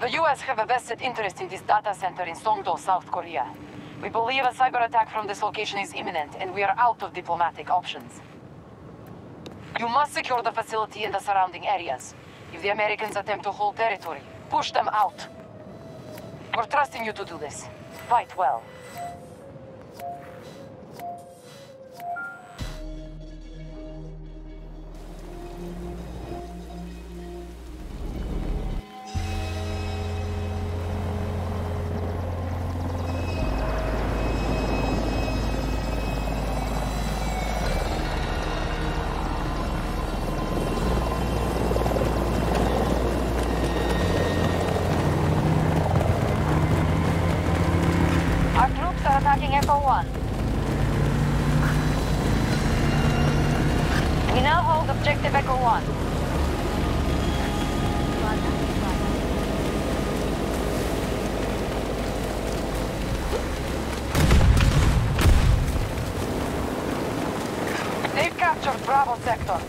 The US have a vested interest in this data center in Songdo, South Korea. We believe a cyber attack from this location is imminent, and we are out of diplomatic options. You must secure the facility and the surrounding areas. If the Americans attempt to hold territory, push them out. We're trusting you to do this. Fight well. Captured Bravo sector.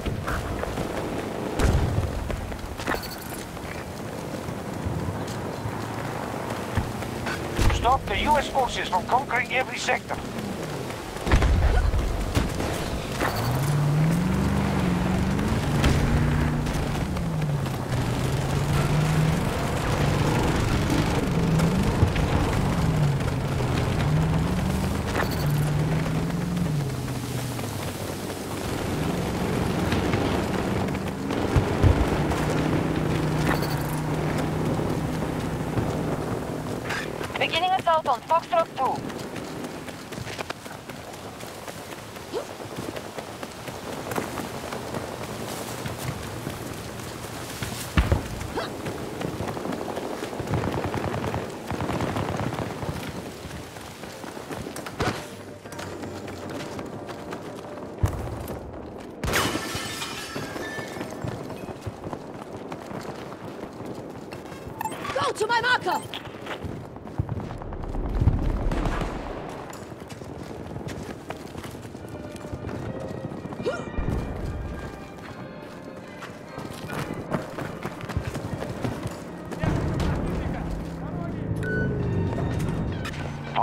Stop the US forces from conquering every sector. Assault on Foxtrot 2.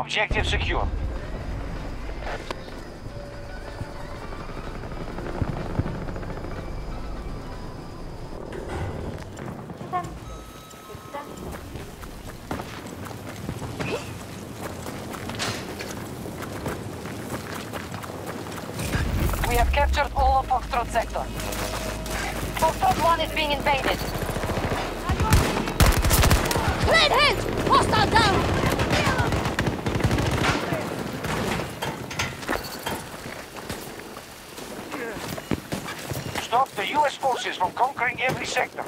Objective secure. Stop the US forces from conquering every sector.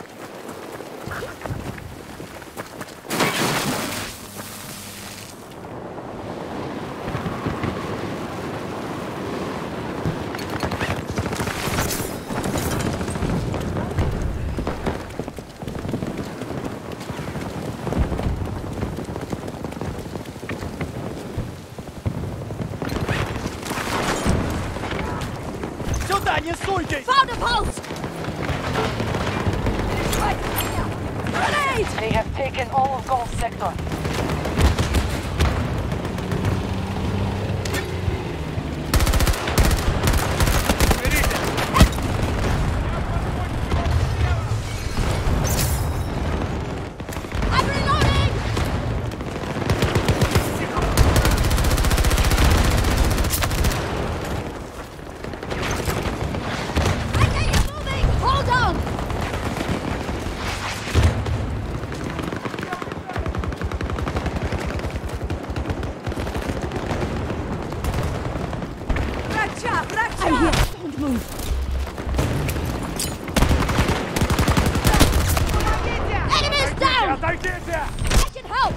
Отойдите! I can help!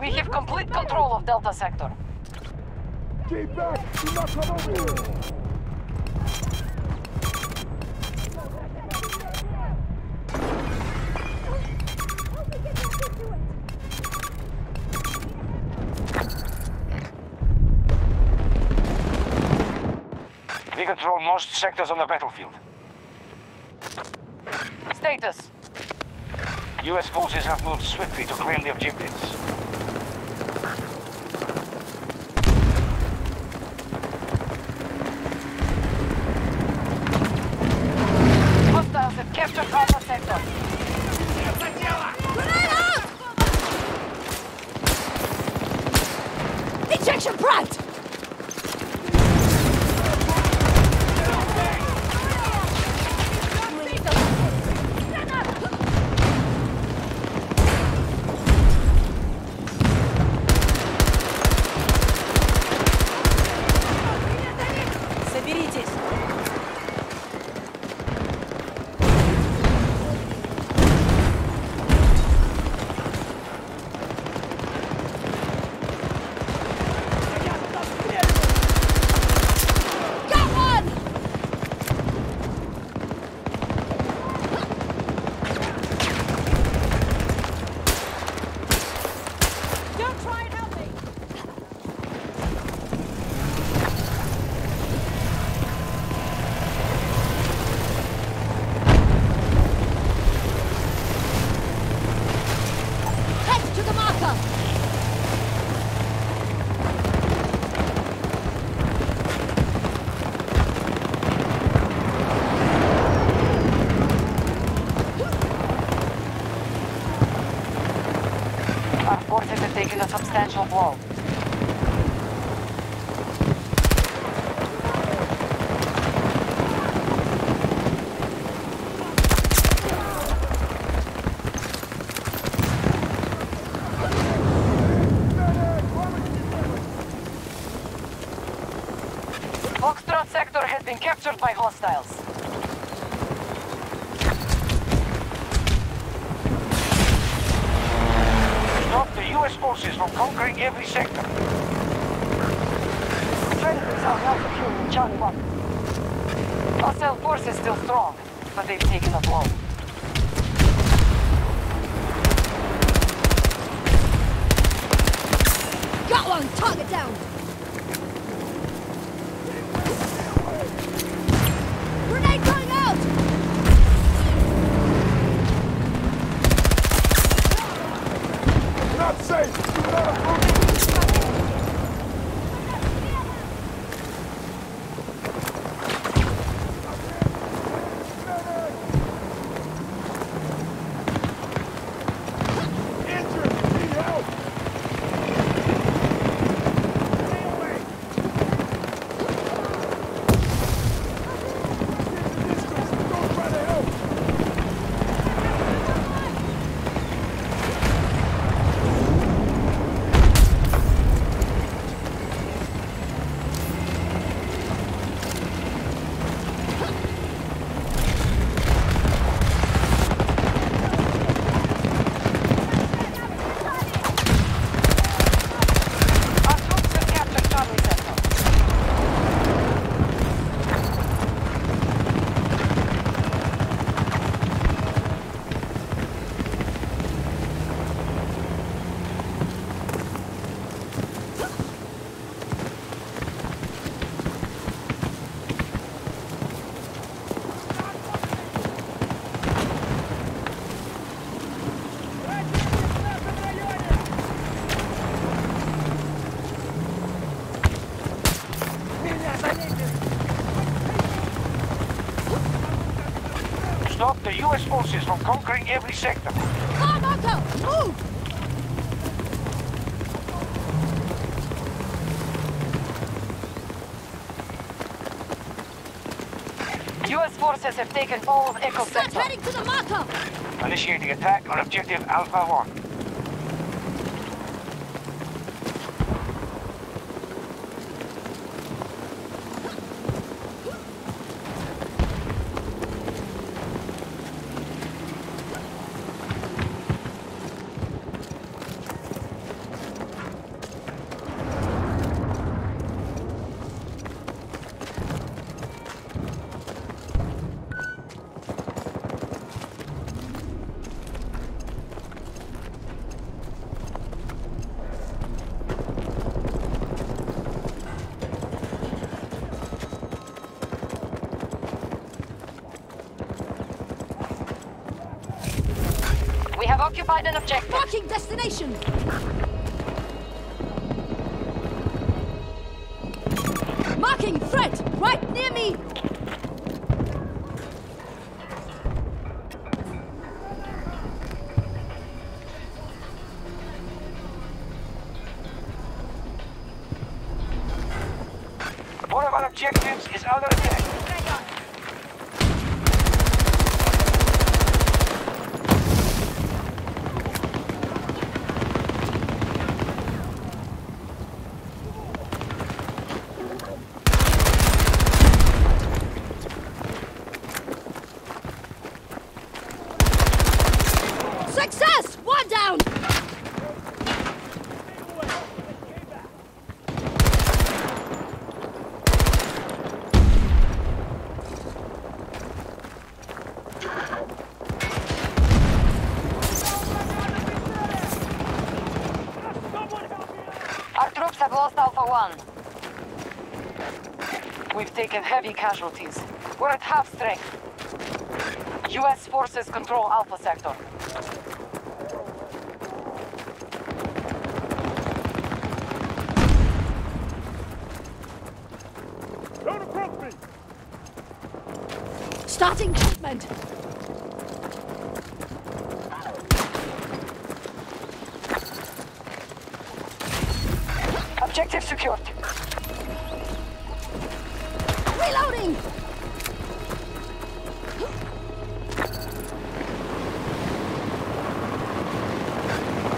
We have complete control of Delta sector. Keep back! Do not come over here! Most sectors on the battlefield. Status. U.S. forces have moved swiftly to claim the objectives. Taken a substantial blow. Foxtrot sector has been captured by hostiles. Stop the U.S. forces from conquering every sector. Predators are now securing Charlie 1. Hostile force is still strong, but they've taken a blow. Got one! Target down! Grenade going out! Not safe! Do not approach! Injured! Need help! Distance! Don't try to help! Our troops have captured Charlie sector. Forces from conquering every sector. Car marker! Move! U.S. forces have taken all of Echo Start heading to the marker! Initiating attack on objective Alpha 1. Have occupied an objective. Marking destination. Marking threat right near me. One of our objectives is under attack. Success! One down. Our troops have lost Alpha 1. We've taken heavy casualties. We're at half strength. U.S. forces control Alpha Sector.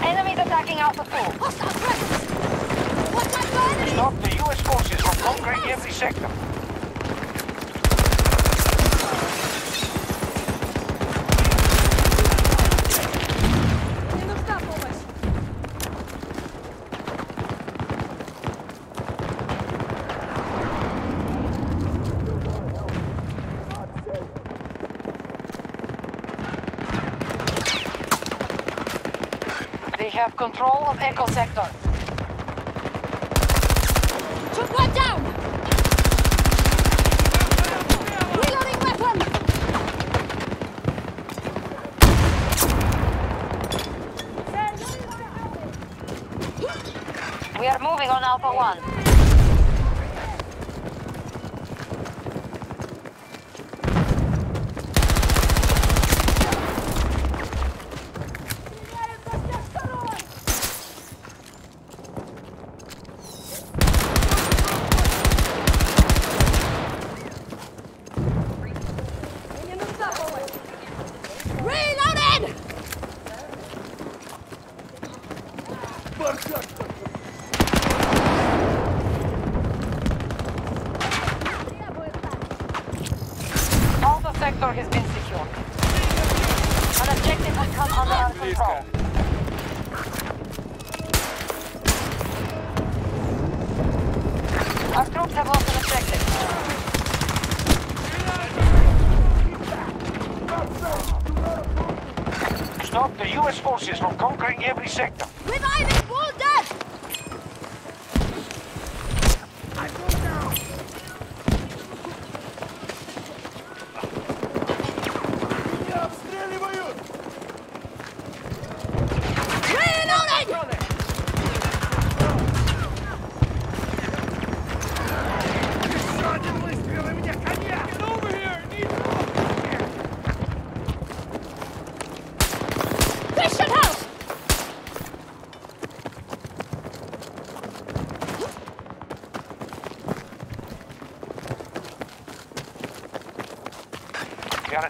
Enemies attacking Alpha 2. Hostile presence. What's that for enemy? Stop the U.S. forces from conquering every sector. Of Echo Sector. Took one down. Reloading weapon. We are moving on Alpha 1.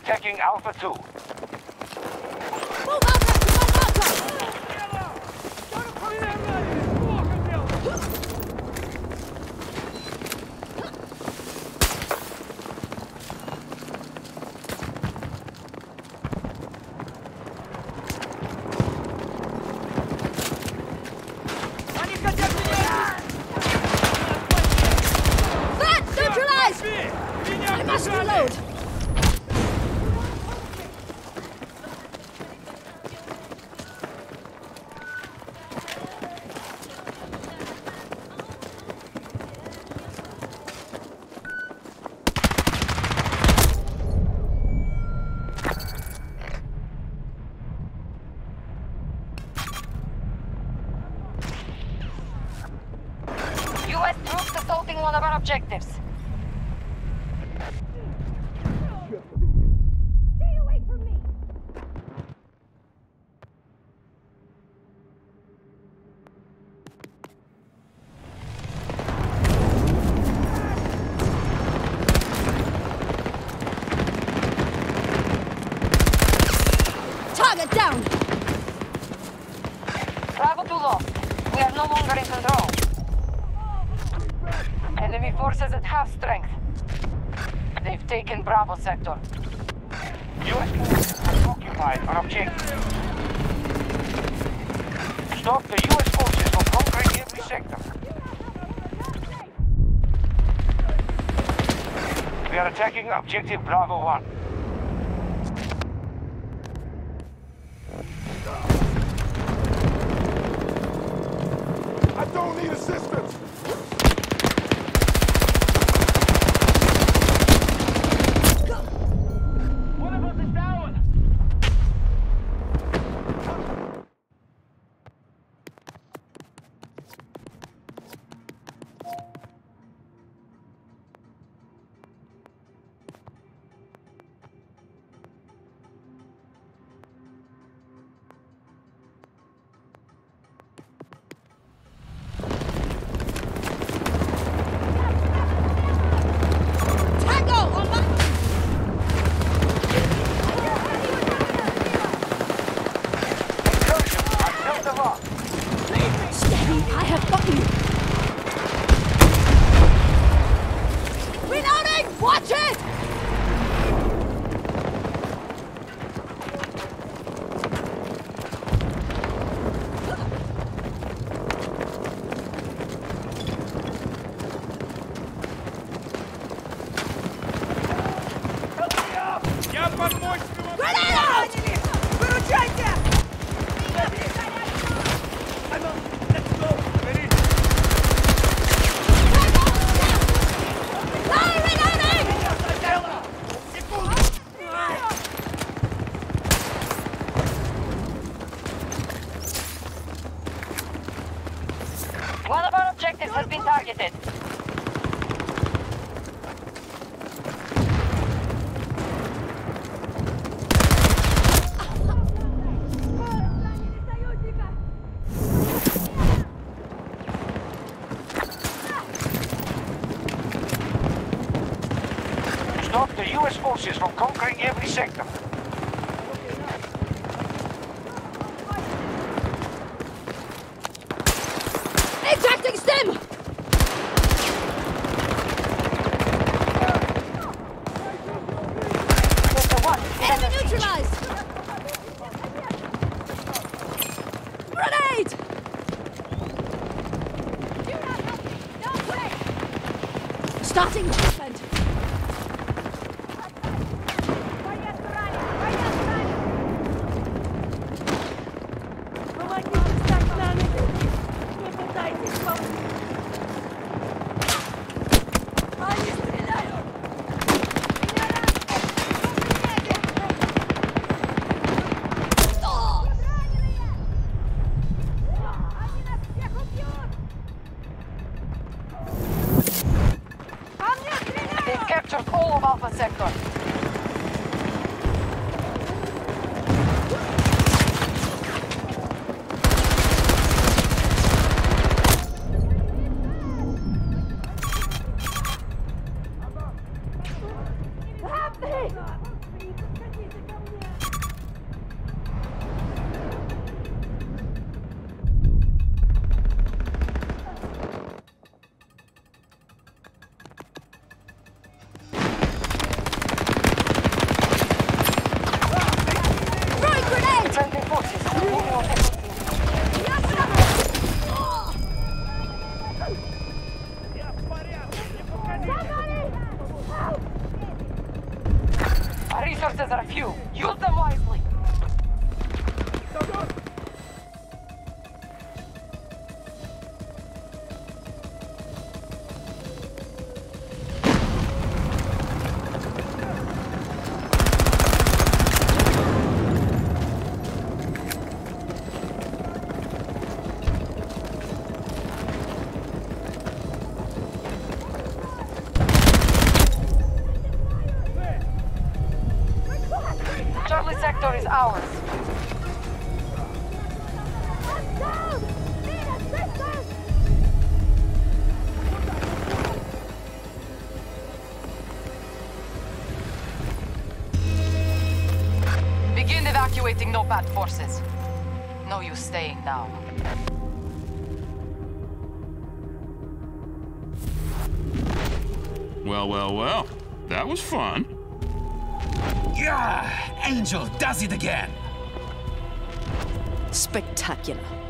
Attacking Alpha 2. Move out to my marker. Threat neutralized. I must reload. One of our objectives. Stay away from me! Target down! Bravo to lost. We are no longer in control. Enemy forces at half strength. They've taken Bravo sector. US forces have occupied an objective. Stop the US forces from conquering every sector. We are attacking objective Bravo 1. I don't need assistance! Forces from conquering every sector. Ejecting stem! Delta 1, Enemy neutralized! Grenade! Starting. Are few. Use them. Evacuating No-Pat forces. No use staying now. Well, well, well. That was fun. Yeah! Angel does it again! Spectacular.